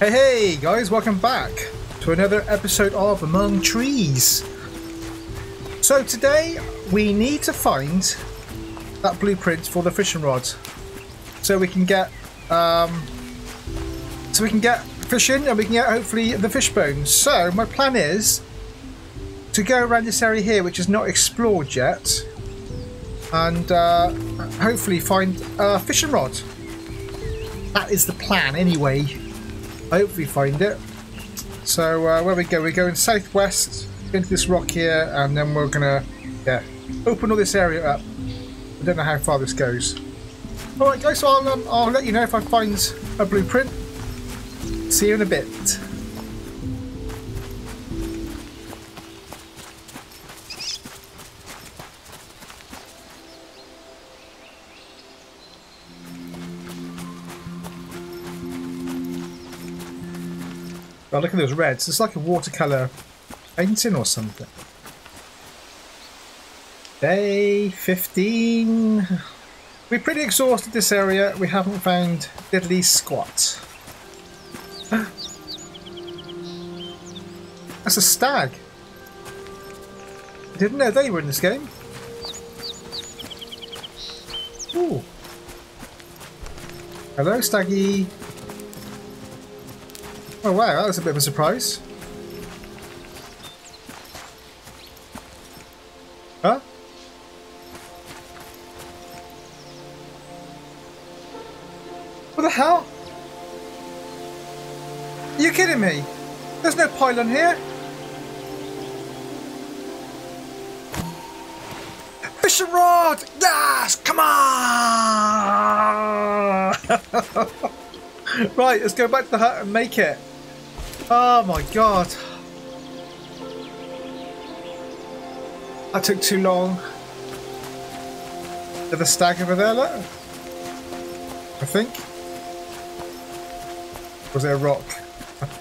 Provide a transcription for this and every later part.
Hey, hey, guys, welcome back to another episode of Among Trees. So, today we need to find that blueprint for the fishing rod so we can get um, so we can get fishing and we can get hopefully the fish bones. So, my plan is to go around this area here, which is not explored yet, and uh, hopefully find a fishing rod. That is the plan, anyway. Hopefully find it. So uh, where we go? We're going southwest into this rock here, and then we're gonna yeah open all this area up. I don't know how far this goes. All right, guys. So I'll um, I'll let you know if I find a blueprint. See you in a bit. Oh, look at those reds. It's like a watercolour painting or something. Day 15. We're pretty exhausted this area. We haven't found diddly squat. That's a stag. I didn't know they were in this game. Ooh. Hello, Staggy. Oh wow, that was a bit of a surprise. Huh? What the hell? Are you kidding me? There's no pylon here. Fishing rod! Yes! Come on! right, let's go back to the hut and make it. Oh my god. That took too long. There's a stag over there, look. I think. Was it a rock?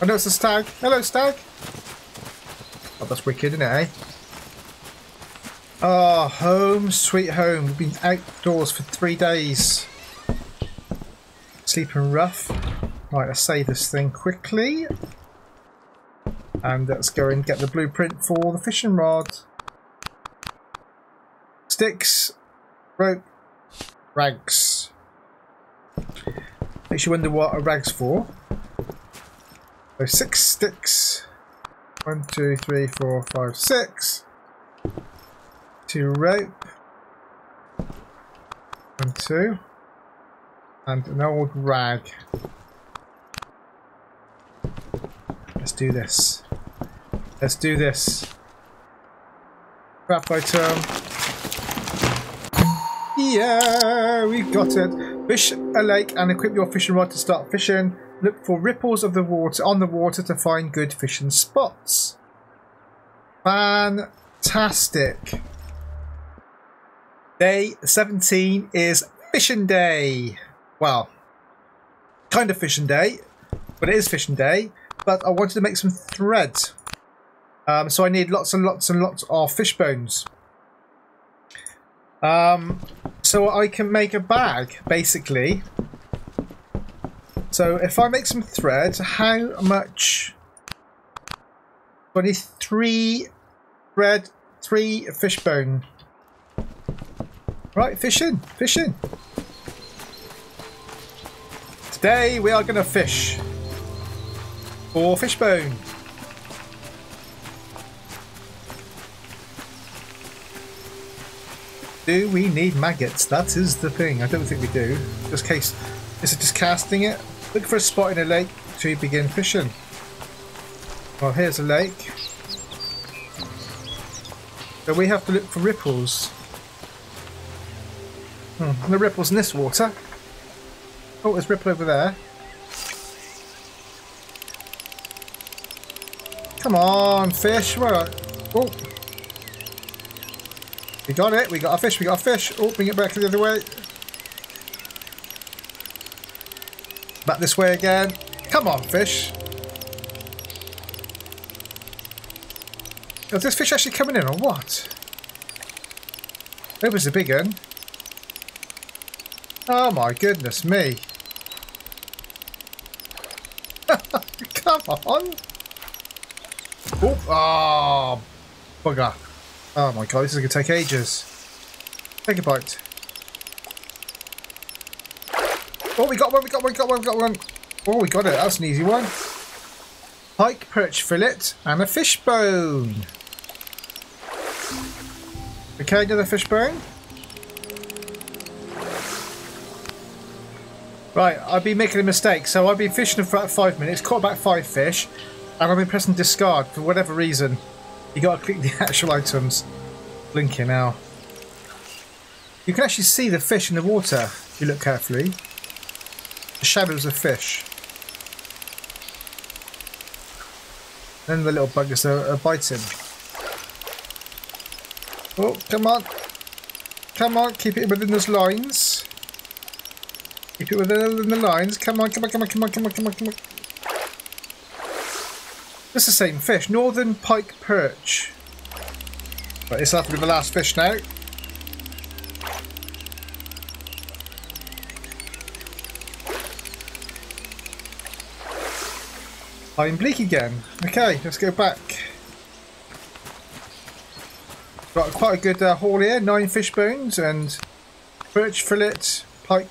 Oh no, it's a stag. Hello, stag. Oh, that's wicked, isn't it, eh? Oh, home, sweet home. We've been outdoors for three days. Sleeping rough. Right, let's save this thing quickly. And let's go and get the blueprint for the fishing rod. Sticks, rope, rags. Makes you wonder what a rag's for. So six sticks. One, two, three, four, five, six. Two rope. One, two. And an old rag. Let's do this. Let's do this. Craft item. Yeah, we got it. Fish a lake and equip your fishing rod to start fishing. Look for ripples of the water on the water to find good fishing spots. Fantastic. Day 17 is fishing day. Well, kind of fishing day, but it is fishing day. But I wanted to make some thread. Um, so I need lots and lots and lots of fish bones. Um, so I can make a bag, basically. So if I make some thread, how much? 23 thread, 3 fish bone. Right, fishing, fishing. Today we are going to fish for fishbone. Do we need maggots? That is the thing. I don't think we do. Just case, is it just casting it? Look for a spot in a lake to begin fishing. Well, here's a lake. So we have to look for ripples. Hmm, no ripples in this water. Oh, there's ripple over there. Come on, fish. Where. Oh. We got it. We got a fish. We got a fish. Oh, bring it back the other way. Back this way again. Come on, fish. Is this fish actually coming in or what? It was a big one. Oh my goodness me. Come on. Oh, oh, bugger. Oh my god, this is going to take ages. Take a bite. Oh, we got one, we got one, we got one, we got one. Oh, we got it. That's an easy one. Pike perch fillet and a fishbone. Okay, another fishbone. Right, I've been making a mistake. So I've been fishing for about five minutes, caught about five fish, and I've been pressing discard for whatever reason. You got to click the actual items. Blinking now. You can actually see the fish in the water if you look carefully. The shadows of fish. Then the little buggers are, are biting. Oh, come on. Come on, keep it within those lines. Keep it within the lines. Come on, come on, come on, come on, come on, come on, come on. It's the same fish. Northern pike perch. Right, this will have to be the last fish now. I'm bleak again. Okay, let's go back. Got quite a good uh, haul here. Nine fish bones and perch fillet, pike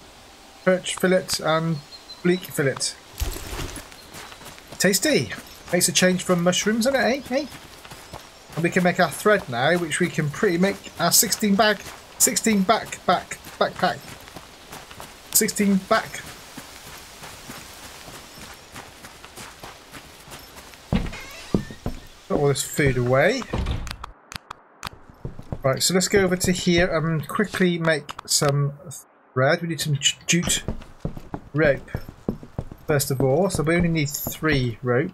perch fillet and bleak fillet. Tasty. Makes a change from mushrooms, isn't it, eh? Hey? And we can make our thread now, which we can pretty make our 16 bag, 16 back, back, backpack. 16 back. Put all this food away. Right, so let's go over to here and quickly make some thread. We need some jute rope, first of all. So we only need three rope.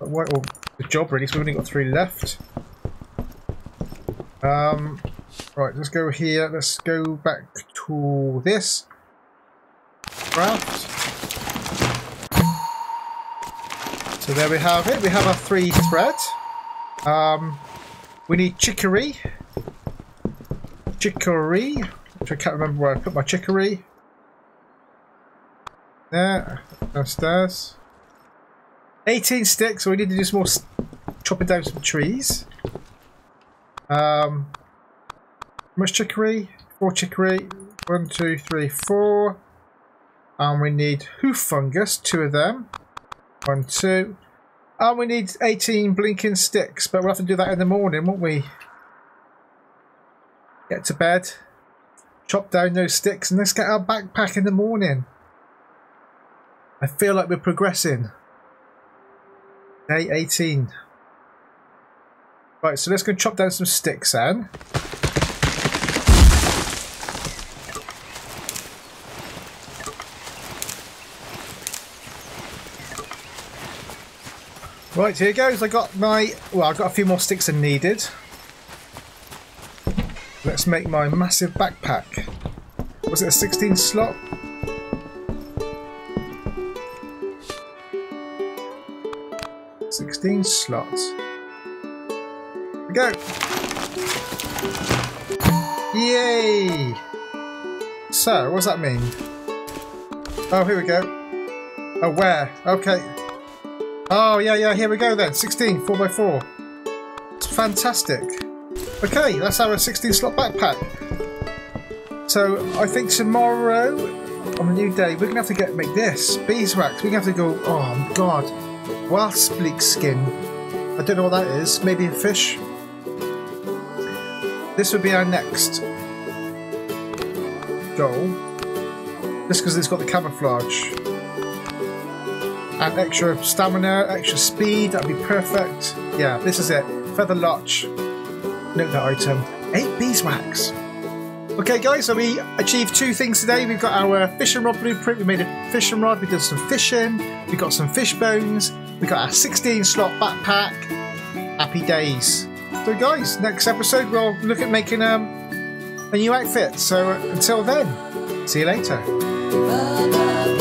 What, well, the job really, so we've only got three left. Um, right, let's go here. Let's go back to this. Craft. So there we have it. We have our three thread. Um, we need chicory. Chicory. Which I can't remember where I put my chicory. There. Downstairs. 18 sticks, so we need to do some more chopping down some trees. Um, much chicory? Four chicory. One, two, three, four. And we need hoof fungus, two of them. One, two. And we need 18 blinking sticks, but we'll have to do that in the morning, won't we? Get to bed, chop down those sticks, and let's get our backpack in the morning. I feel like we're progressing. Day 18. Right, so let's go chop down some sticks then. Right, here goes. I got my... Well, I've got a few more sticks than needed. Let's make my massive backpack. Was it a 16 slot? Sixteen slots. Here we go. Yay! So, what does that mean? Oh, here we go. Oh, where? Okay. Oh, yeah, yeah, here we go then. 16, 4x4. It's fantastic. Okay, that's our 16 slot backpack. So, I think tomorrow, on a new day, we're going to have to get make this. Beeswax. We're going to have to go, oh, God. Wasp bleak skin. I don't know what that is. Maybe a fish? This would be our next goal. Just because it's got the camouflage and extra stamina, extra speed, that'd be perfect. Yeah, this is it. Feather Lodge. Note that item. Eight beeswax. Okay guys, so we achieved two things today. We've got our fishing rod blueprint, we made a fishing rod, we did some fishing, we got some fish bones, we got our 16 slot backpack. Happy days. So guys, next episode we'll look at making um, a new outfit. So until then, see you later.